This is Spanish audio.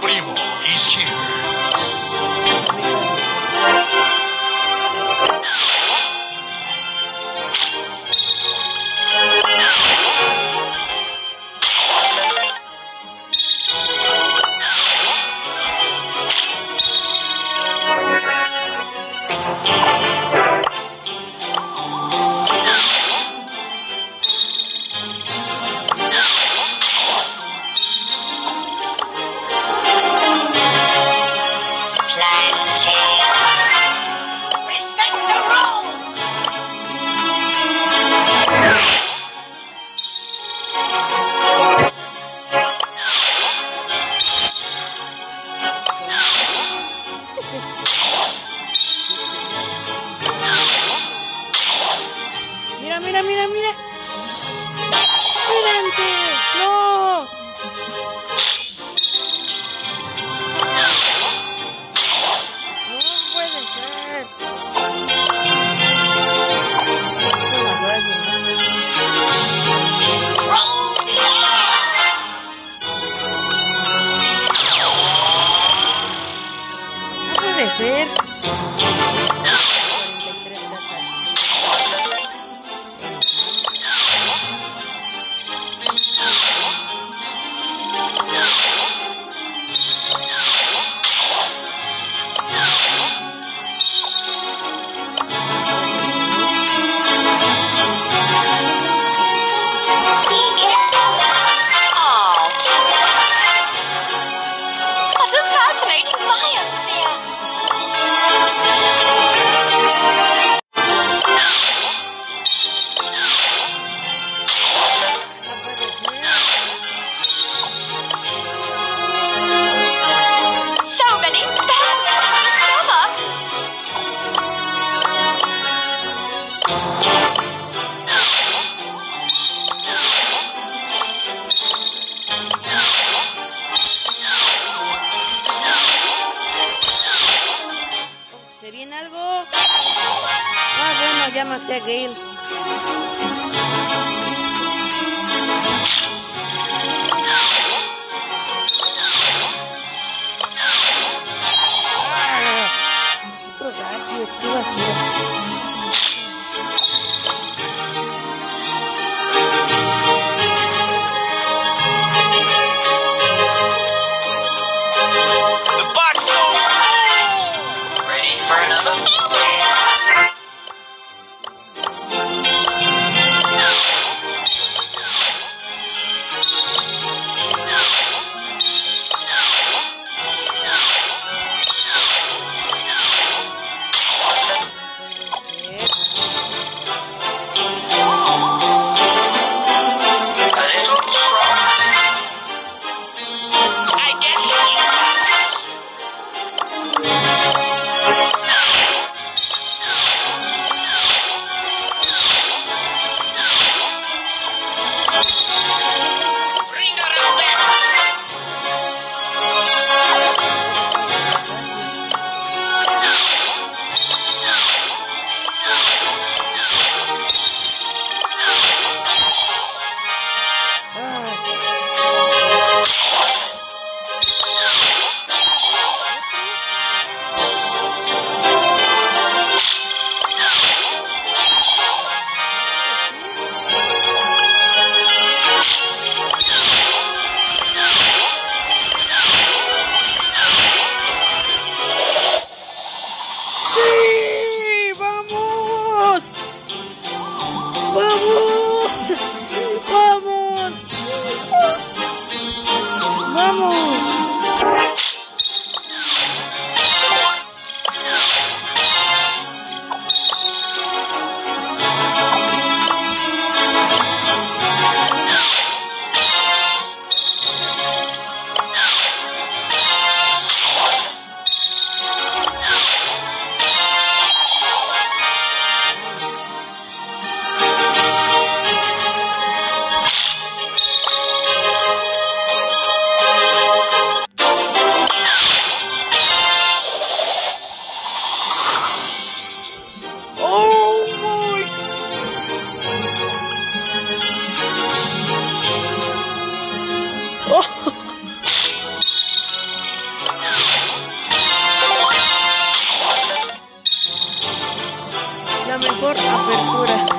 Primo. He's here. hacer. ¿Se viene algo? Ah, bueno, ya Maxia Gale. Mejor apertura.